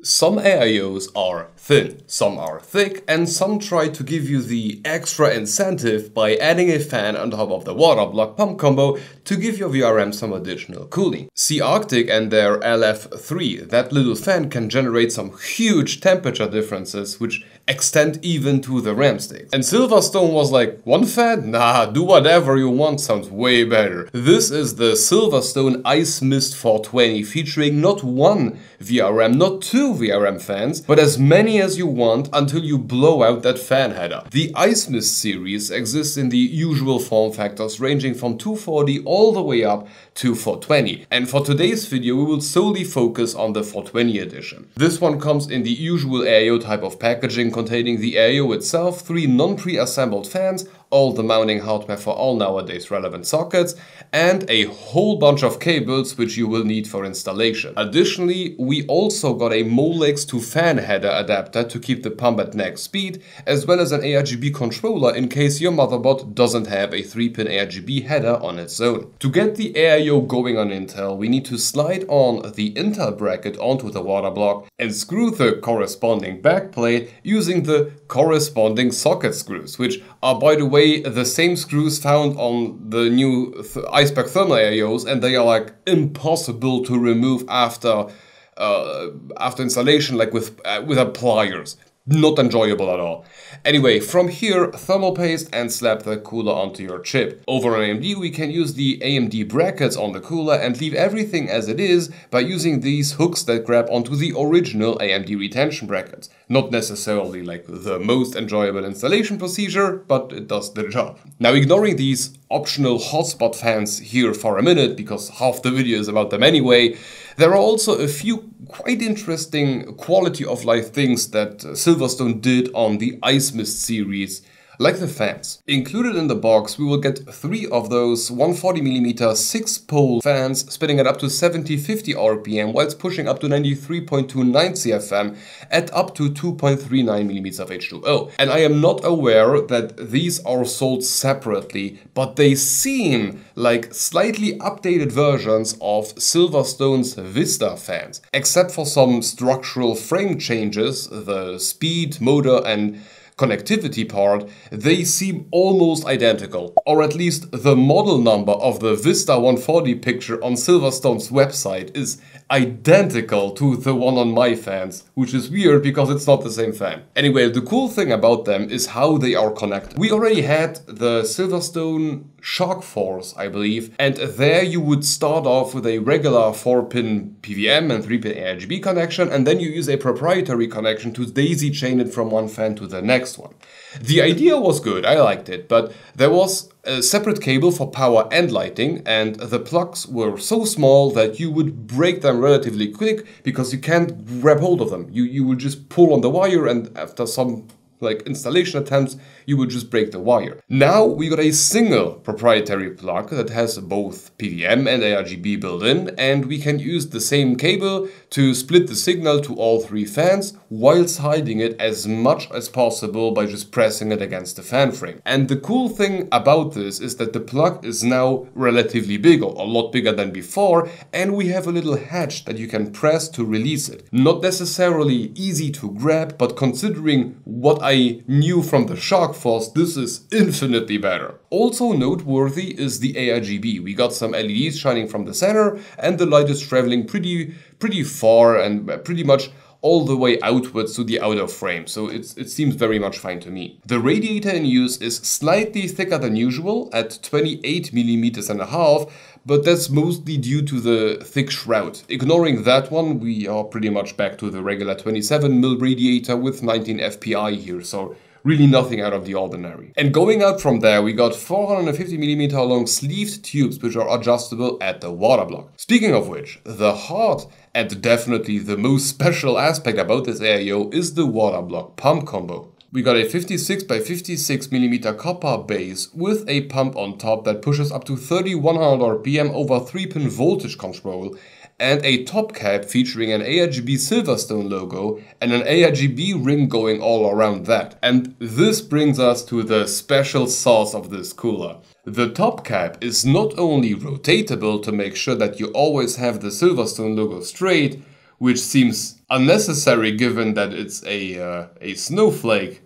Some AIOs are thin, some are thick, and some try to give you the extra incentive by adding a fan on top of the water block pump combo to give your VRM some additional cooling. See Arctic and their LF3, that little fan can generate some huge temperature differences which extend even to the RAM state. And Silverstone was like, one fan? Nah, do whatever you want, sounds way better. This is the Silverstone IceMyst 420 featuring not one VRM, not two VRM fans, but as many as you want until you blow out that fan header. The IceMyst series exists in the usual form factors ranging from 240 all the way up to 420. And for today's video we will solely focus on the 420 edition. This one comes in the usual AIO type of packaging containing the AIO itself, three non-pre-assembled fans, all the mounting hardware for all nowadays relevant sockets, and a whole bunch of cables which you will need for installation. Additionally, we also got a Molex to fan header adapter to keep the pump at max speed, as well as an ARGB controller in case your motherboard doesn't have a 3-pin ARGB header on its own. To get the AIO going on Intel, we need to slide on the Intel bracket onto the water block and screw the corresponding backplate using the corresponding socket screws, which are by the way way the same screws found on the new th Iceberg thermal AIOs and they are like impossible to remove after uh, after installation like with uh, with pliers not enjoyable at all. Anyway, from here, thermal paste and slap the cooler onto your chip. Over on AMD, we can use the AMD brackets on the cooler and leave everything as it is by using these hooks that grab onto the original AMD retention brackets. Not necessarily like the most enjoyable installation procedure, but it does the job. Now ignoring these optional hotspot fans here for a minute, because half the video is about them anyway, there are also a few quite interesting quality of life things that uh, Silverstone did on the IceMyst series like the fans. Included in the box we will get three of those 140mm 6-pole fans spinning at up to 70-50 RPM whilst pushing up to 93.29 CFM at up to 2.39mm of H2O. And I am not aware that these are sold separately, but they seem like slightly updated versions of Silverstone's Vista fans, except for some structural frame changes, the speed, motor and connectivity part, they seem almost identical, or at least the model number of the Vista 140 picture on Silverstone's website is identical to the one on my fans, which is weird because it's not the same fan. Anyway, the cool thing about them is how they are connected. We already had the Silverstone Shark Force, I believe, and there you would start off with a regular 4-pin PWM and 3-pin ARGB connection, and then you use a proprietary connection to daisy chain it from one fan to the next one. The idea was good, I liked it, but there was a separate cable for power and lighting, and the plugs were so small that you would break them relatively quick because you can't grab hold of them. You, you would just pull on the wire and after some like installation attempts, you would just break the wire. Now we got a single proprietary plug that has both PWM and ARGB built in and we can use the same cable to split the signal to all three fans whilst hiding it as much as possible by just pressing it against the fan frame. And the cool thing about this is that the plug is now relatively big, or a lot bigger than before, and we have a little hatch that you can press to release it. Not necessarily easy to grab, but considering what I knew from the Shark Force, this is infinitely better. Also noteworthy is the ARGB. We got some LEDs shining from the center and the light is traveling pretty, pretty far and pretty much all the way outwards to the outer frame, so it seems very much fine to me. The radiator in use is slightly thicker than usual at 28 millimeters and a half, but that's mostly due to the thick shroud. Ignoring that one, we are pretty much back to the regular 27mm radiator with 19 FPI here, so really nothing out of the ordinary. And going out from there, we got 450mm long sleeved tubes which are adjustable at the water block. Speaking of which, the heart and definitely the most special aspect about this AIO is the water block pump combo. We got a 56 by 56 millimeter copper base with a pump on top that pushes up to 3100 RPM over 3 pin voltage control and a top cap featuring an ARGB Silverstone logo and an ARGB ring going all around that. And this brings us to the special sauce of this cooler. The top cap is not only rotatable to make sure that you always have the Silverstone logo straight, which seems unnecessary given that it's a, uh, a snowflake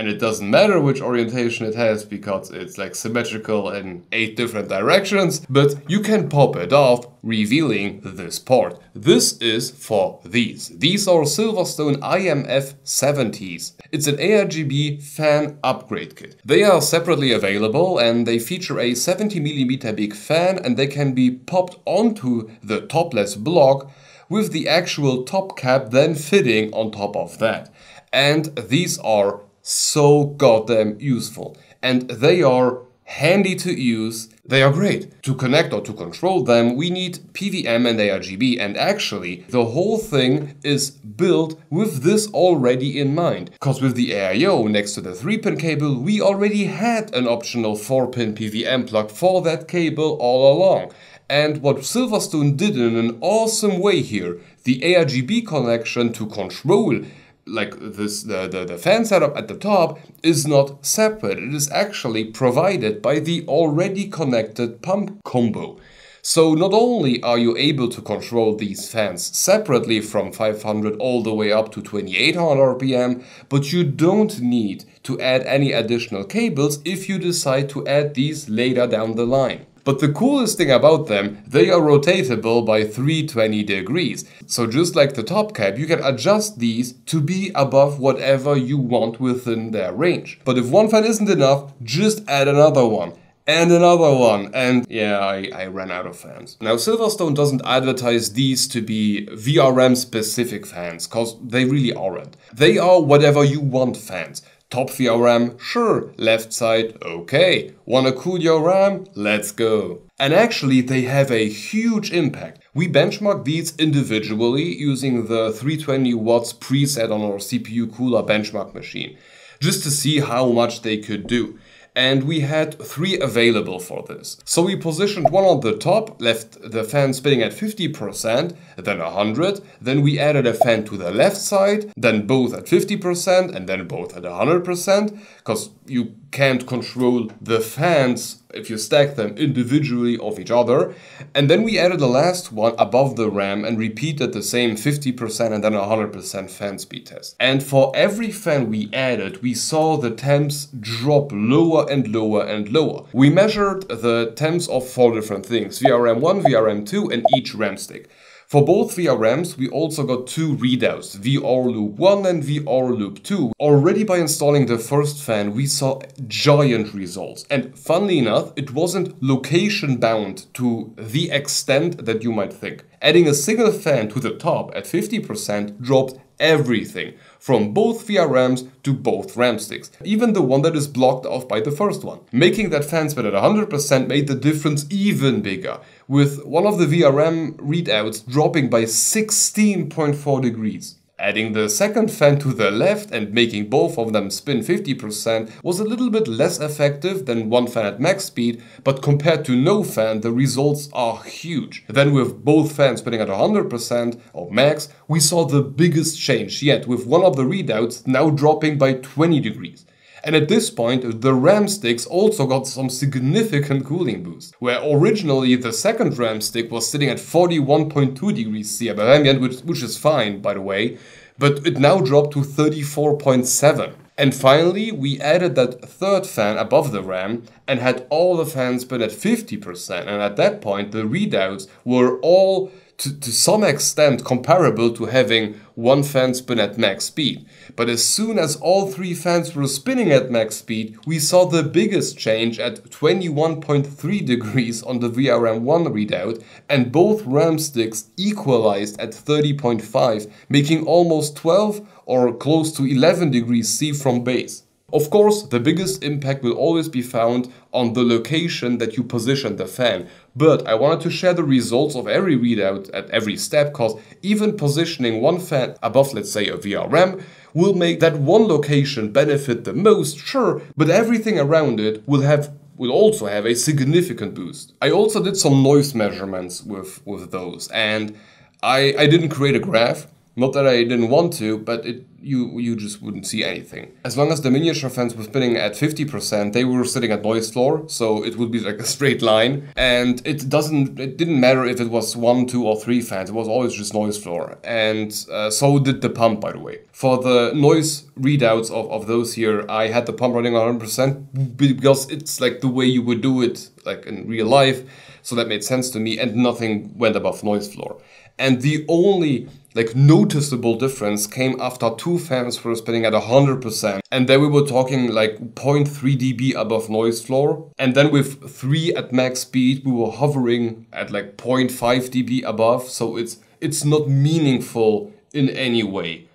and it doesn't matter which orientation it has because it's like symmetrical in eight different directions, but you can pop it off, revealing this part. This is for these. These are Silverstone IMF 70s. It's an ARGB fan upgrade kit. They are separately available and they feature a 70mm big fan and they can be popped onto the topless block with the actual top cap then fitting on top of that. And these are so goddamn useful. And they are handy to use. They are great. To connect or to control them, we need PWM and ARGB, and actually, the whole thing is built with this already in mind. Because with the AIO next to the 3-pin cable, we already had an optional 4-pin PWM plug for that cable all along. And what Silverstone did in an awesome way here, the ARGB connection to control like this the, the, the fan setup at the top is not separate. It is actually provided by the already connected pump combo. So not only are you able to control these fans separately from 500 all the way up to 2800 RPM, but you don't need to add any additional cables if you decide to add these later down the line. But the coolest thing about them, they are rotatable by 320 degrees. So just like the top cap, you can adjust these to be above whatever you want within their range. But if one fan isn't enough, just add another one and another one. And yeah, I, I ran out of fans. Now, Silverstone doesn't advertise these to be VRM specific fans, cause they really aren't. They are whatever you want fans. Top VRM, sure. Left side, okay. Wanna cool your RAM? Let's go. And actually, they have a huge impact. We benchmark these individually using the 320 watts preset on our CPU cooler benchmark machine, just to see how much they could do and we had three available for this. So we positioned one on the top, left the fan spinning at 50%, then 100, then we added a fan to the left side, then both at 50% and then both at 100%, because you can't control the fans if you stack them individually of each other. And then we added the last one above the RAM and repeated the same 50% and then 100% fan speed test. And for every fan we added, we saw the temps drop lower and lower and lower. We measured the temps of four different things, VRM1, VRM2 and each RAM stick. For both VRMs, we also got two readouts, VR Loop 1 and VR Loop 2. Already by installing the first fan, we saw giant results. And funnily enough, it wasn't location bound to the extent that you might think. Adding a single fan to the top at 50% dropped everything, from both VRMs to both RAM sticks, even the one that is blocked off by the first one. Making that fan spin at 100% made the difference even bigger, with one of the VRM readouts dropping by 16.4 degrees. Adding the second fan to the left and making both of them spin 50% was a little bit less effective than one fan at max speed, but compared to no fan, the results are huge. Then with both fans spinning at 100% of max, we saw the biggest change yet, with one of the readouts now dropping by 20 degrees. And at this point, the RAM sticks also got some significant cooling boost, where originally the second RAM stick was sitting at 41.2 degrees C above ambient, which, which is fine, by the way, but it now dropped to 34.7. And finally, we added that third fan above the RAM and had all the fans spin at 50%. And at that point, the readouts were all to, to some extent comparable to having one fan spin at max speed. But as soon as all three fans were spinning at max speed, we saw the biggest change at 21.3 degrees on the VRM1 readout, and both RAM sticks equalized at 30.5, making almost 12 or close to 11 degrees C from base. Of course, the biggest impact will always be found on the location that you position the fan, but I wanted to share the results of every readout at every step because even positioning one fan above, let's say, a VRM will make that one location benefit the most, sure, but everything around it will have will also have a significant boost. I also did some noise measurements with, with those and I, I didn't create a graph Not that I didn't want to, but it you you just wouldn't see anything. As long as the miniature fans were spinning at 50%, they were sitting at noise floor, so it would be like a straight line. And it doesn't it didn't matter if it was one, two, or three fans. It was always just noise floor. And uh, so did the pump, by the way. For the noise readouts of, of those here, I had the pump running 100% because it's like the way you would do it like in real life. So that made sense to me, and nothing went above noise floor. And the only like noticeable difference came after two fans were spinning at 100% and then we were talking like 0.3 dB above noise floor. And then with 3 at max speed we were hovering at like 0.5 dB above. So it's it's not meaningful in any way.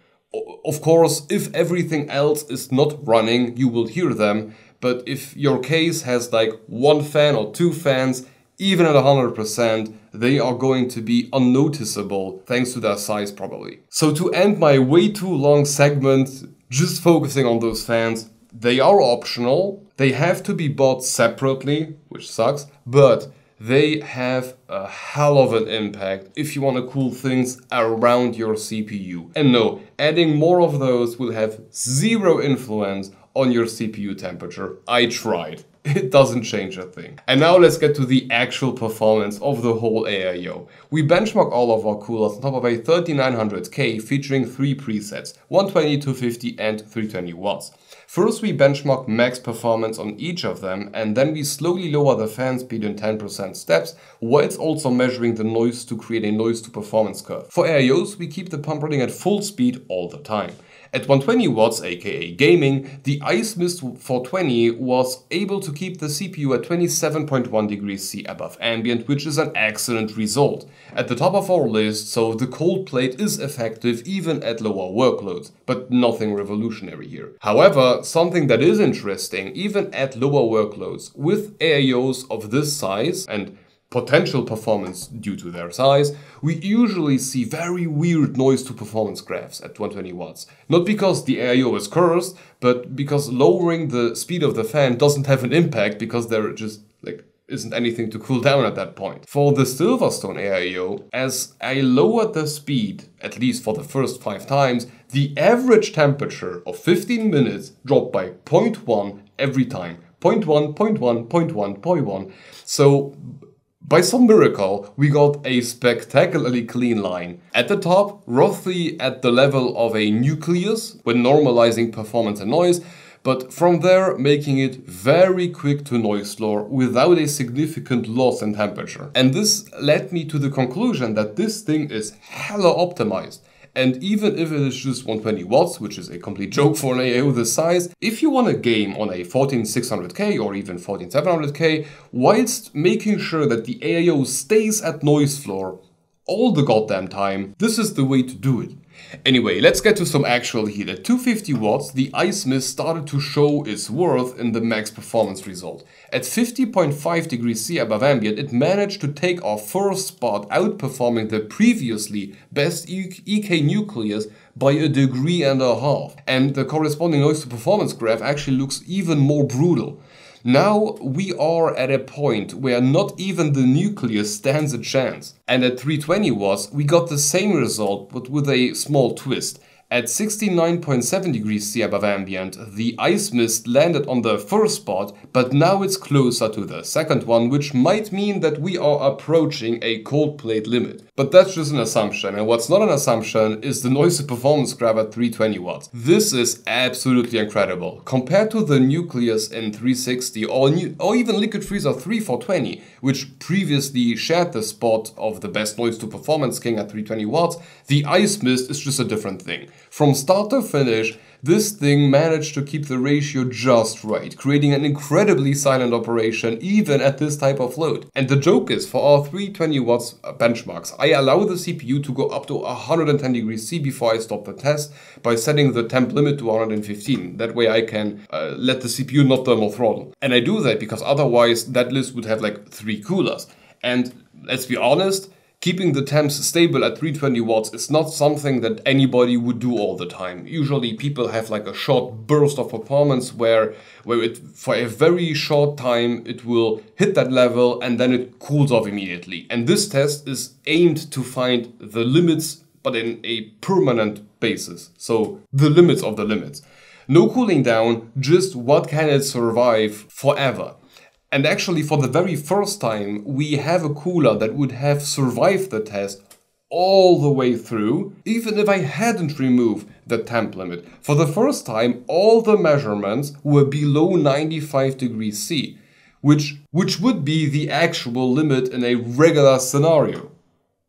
Of course, if everything else is not running, you will hear them, but if your case has like one fan or two fans, even at 100%, they are going to be unnoticeable thanks to their size probably. So to end my way too long segment, just focusing on those fans, they are optional, they have to be bought separately, which sucks, but they have a hell of an impact if you want to cool things around your CPU. And no, adding more of those will have zero influence on your CPU temperature. I tried. It doesn't change a thing. And now let's get to the actual performance of the whole AIO. We benchmark all of our coolers on top of a 3900K featuring three presets, 120, 250 and 320 watts. First we benchmark max performance on each of them and then we slowly lower the fan speed in 10% steps whilst also measuring the noise to create a noise to performance curve. For AIOs we keep the pump running at full speed all the time. At 120 watts, aka gaming, the IceMyst 420 was able to keep the CPU at 27.1 degrees C above ambient, which is an excellent result. At the top of our list, so the cold plate is effective even at lower workloads, but nothing revolutionary here. However, something that is interesting, even at lower workloads, with AIOs of this size, and potential performance due to their size, we usually see very weird noise to performance graphs at 120 watts. Not because the AIO is cursed, but because lowering the speed of the fan doesn't have an impact because there just like isn't anything to cool down at that point. For the Silverstone AIO, as I lowered the speed, at least for the first 5 times, the average temperature of 15 minutes dropped by 0.1 every time. 0.1, 0.1, 0.1, 0.1. So by some miracle, we got a spectacularly clean line. At the top, roughly at the level of a nucleus, when normalizing performance and noise, but from there making it very quick to noise floor without a significant loss in temperature. And this led me to the conclusion that this thing is hella optimized. And even if it is just 120 watts, which is a complete joke for an AIO this size, if you want a game on a 14600K or even 14700K, whilst making sure that the AIO stays at noise floor all the goddamn time, this is the way to do it. Anyway, let's get to some actual heat. At 250 watts, the IceMyst started to show its worth in the max performance result. At 50.5 degrees C above ambient, it managed to take off first spot, outperforming the previously best EK nucleus by a degree and a half. And the corresponding noise to performance graph actually looks even more brutal. Now we are at a point where not even the nucleus stands a chance. And at 320 watts we got the same result but with a small twist. At 69.7 degrees C above ambient, the IceMyst landed on the first spot, but now it's closer to the second one, which might mean that we are approaching a cold plate limit. But that's just an assumption, and what's not an assumption is the noise performance graph at 320 watts. This is absolutely incredible. Compared to the Nucleus in 360 or, or even Liquid Freezer 3420, which previously shared the spot of the best noise to performance king at 320 watts, the IceMyst is just a different thing. From start to finish, this thing managed to keep the ratio just right, creating an incredibly silent operation even at this type of load. And the joke is, for our 320 watts benchmarks, I allow the CPU to go up to 110 degrees C before I stop the test by setting the temp limit to 115. That way I can uh, let the CPU not thermal throttle. And I do that because otherwise that list would have like three coolers. And let's be honest, keeping the temps stable at 320 watts is not something that anybody would do all the time. Usually people have like a short burst of performance where, where it, for a very short time it will hit that level and then it cools off immediately. And this test is aimed to find the limits but in a permanent basis. So the limits of the limits. No cooling down, just what can it survive forever. And actually, for the very first time, we have a cooler that would have survived the test all the way through, even if I hadn't removed the temp limit. For the first time, all the measurements were below 95 degrees C, which, which would be the actual limit in a regular scenario.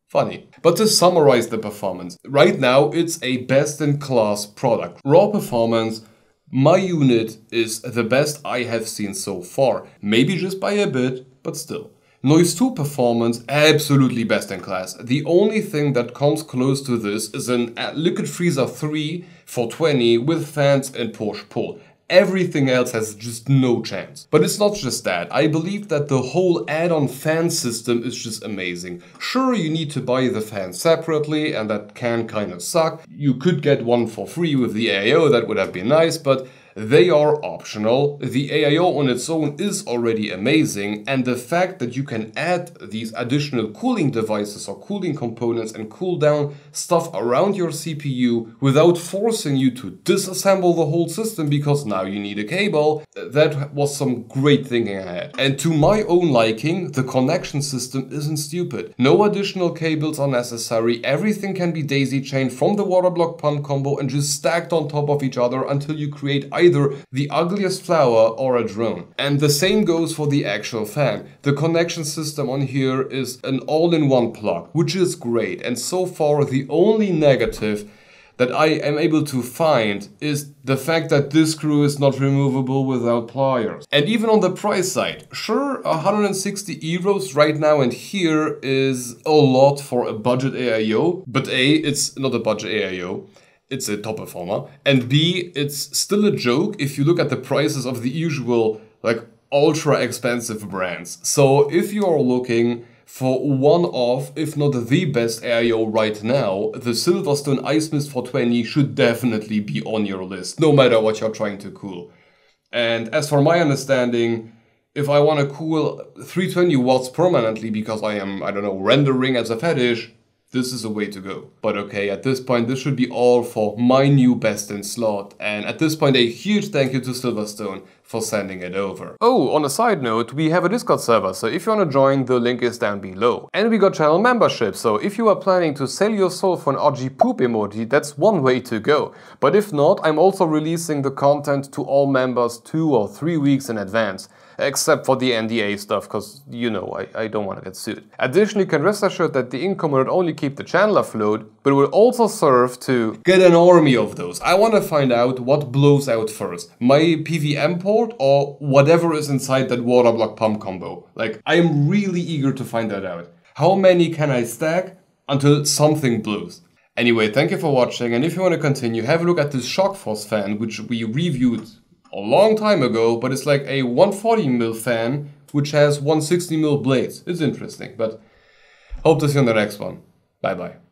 Funny. But to summarize the performance, right now it's a best in class product. Raw performance, my unit is the best I have seen so far. Maybe just by a bit, but still. Noise 2 performance, absolutely best in class. The only thing that comes close to this is an uh, Liquid Freezer 3 for 20 with fans and push pull. Everything else has just no chance. But it's not just that. I believe that the whole add-on fan system is just amazing. Sure, you need to buy the fan separately and that can kind of suck. You could get one for free with the AIO, that would have been nice, but they are optional. The AIO on its own is already amazing and the fact that you can add these additional cooling devices or cooling components and cool down stuff around your CPU without forcing you to disassemble the whole system because now you need a cable, that was some great thinking ahead. And to my own liking, the connection system isn't stupid. No additional cables are necessary, everything can be daisy chained from the water block pump combo and just stacked on top of each other until you create either the ugliest flower or a drone. And the same goes for the actual fan. The connection system on here is an all-in-one plug, which is great. And so far the only negative that I am able to find is the fact that this screw is not removable without pliers. And even on the price side, sure 160 euros right now and here is a lot for a budget AIO, but A, it's not a budget AIO it's a top performer. And B, it's still a joke if you look at the prices of the usual, like, ultra expensive brands. So if you are looking for one of, if not the best AIO right now, the Silverstone IceMyst for 20 should definitely be on your list, no matter what you're trying to cool. And as for my understanding, if I want to cool 320 watts permanently because I am, I don't know, rendering as a fetish, this is a way to go. But okay, at this point, this should be all for my new best in slot. And at this point, a huge thank you to Silverstone for sending it over. Oh, on a side note, we have a Discord server, so if you want to join, the link is down below. And we got channel membership, so if you are planning to sell your soul for an RG poop emoji, that's one way to go. But if not, I'm also releasing the content to all members two or three weeks in advance except for the NDA stuff, because you know I, I don't want to get sued. Additionally, you can rest assured that the income will not only keep the channel afloat, but will also serve to get an army of those. I want to find out what blows out first, my PWM port or whatever is inside that water block pump combo. Like, I am really eager to find that out. How many can I stack until something blows? Anyway, thank you for watching, and if you want to continue, have a look at this Shark Force fan, which we reviewed a long time ago, but it's like a 140mm fan which has 160mm blades. It's interesting, but hope to see you on the next one. Bye bye.